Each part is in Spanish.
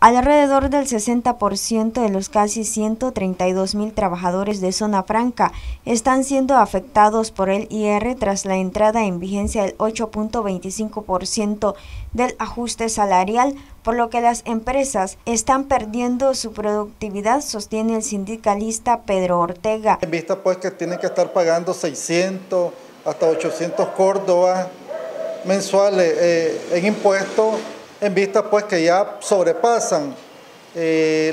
Alrededor del 60% de los casi 132 mil trabajadores de zona franca están siendo afectados por el IR tras la entrada en vigencia del 8.25% del ajuste salarial, por lo que las empresas están perdiendo su productividad, sostiene el sindicalista Pedro Ortega. En vista pues que tienen que estar pagando 600 hasta 800 córdobas mensuales eh, en impuestos en vista pues que ya sobrepasan eh,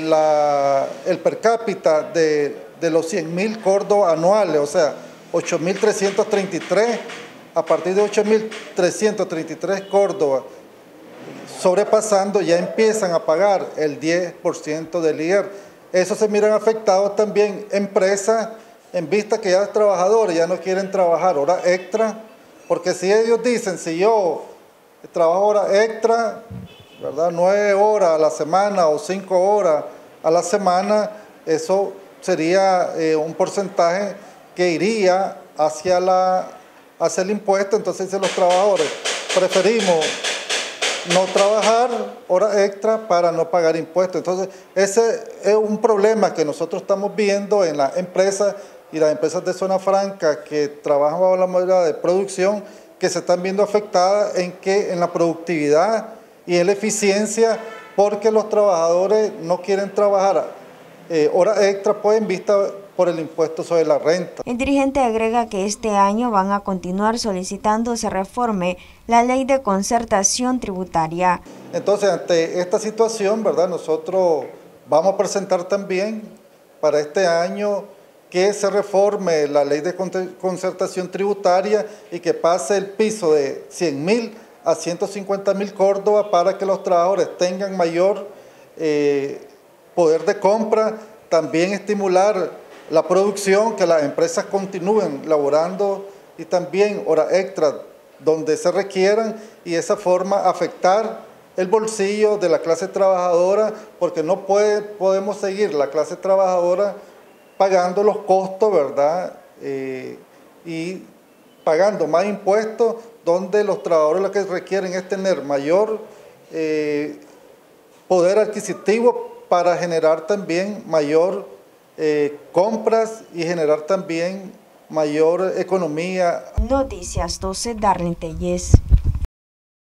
el per cápita de, los 100 mil cordos anuales, o sea, 8.333, a partir de 8.333 Córdoba, sobrepasando ya empiezan a pagar el 10% del IR. Eso se miran afectados también empresas en vista que ya los trabajadores ya no quieren trabajar hora extra, porque si ellos dicen, si yo trabajo hora extra, ¿verdad? Nueve horas a la semana o cinco horas a la semana, eso sería eh, un porcentaje que iría hacia, la, hacia el impuesto, entonces los trabajadores preferimos no trabajar horas extra para no pagar impuestos. Entonces, ese es un problema que nosotros estamos viendo en las empresas y las empresas de zona franca que trabajan bajo la modalidad de producción, que se están viendo afectadas en que en la productividad y en la eficiencia porque los trabajadores no quieren trabajar eh, horas extra pues en vista por el impuesto sobre la renta. El dirigente agrega que este año van a continuar solicitando se reforme la ley de concertación tributaria. Entonces, ante esta situación, ¿verdad? Nosotros vamos a presentar también para este año que se reforme la ley de concertación tributaria y que pase el piso de 100 mil a 150 mil Córdoba para que los trabajadores tengan mayor eh, poder de compra, también estimular la producción, que las empresas continúen laborando y también horas extras donde se requieran y de esa forma afectar el bolsillo de la clase trabajadora porque no puede, podemos seguir la clase trabajadora pagando los costos, ¿verdad? Eh, y pagando más impuestos, donde los trabajadores lo que requieren es tener mayor eh, poder adquisitivo para generar también mayor eh, compras y generar también mayor economía. Noticias 12, Darlene Telles.